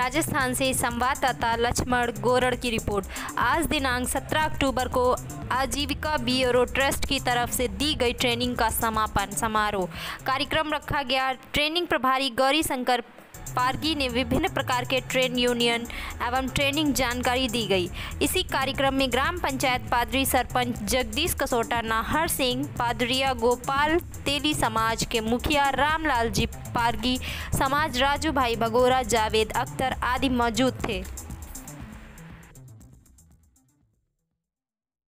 राजस्थान से संवाददाता लक्ष्मण गोरड़ की रिपोर्ट। आज दिनांक 17 अक्टूबर को आजीविका ब्यूरो ट्रस्ट की तरफ़ से दी गई ट्रेनिंग का समापन समारोह। कार्यक्रम रखा गया। ट्रेनिंग प्रभारी गौरी शंकर पारगी ने विभिन्न प्रकार के ट्रेड यूनियन एवं ट्रेनिंग जानकारी दी गई। इसी कार्यक्रम में ग्राम पंचायत पादरी सरपंच जगदीश कसोटा, नाहर सिंह, पादरिया गोपाल, तेली समाज के मुखिया रामलाल जी, पारगी समाज, राजू भाई भगोरा, जावेद अख्तर आदि मौजूद थे।